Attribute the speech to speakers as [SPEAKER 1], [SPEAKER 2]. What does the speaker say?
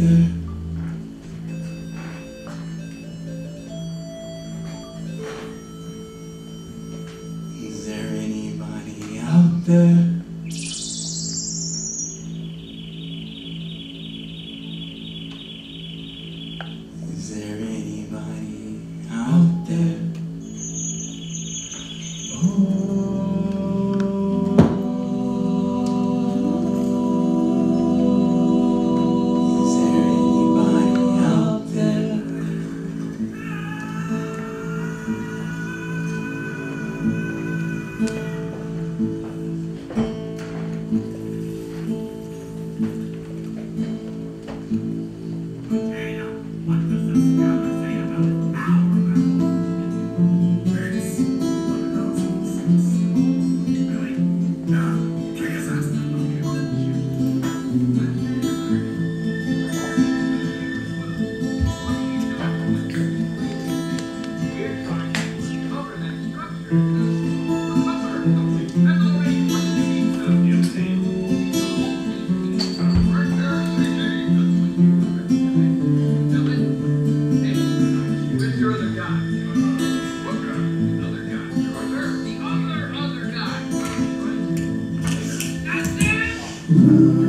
[SPEAKER 1] Is there anybody out there?
[SPEAKER 2] you.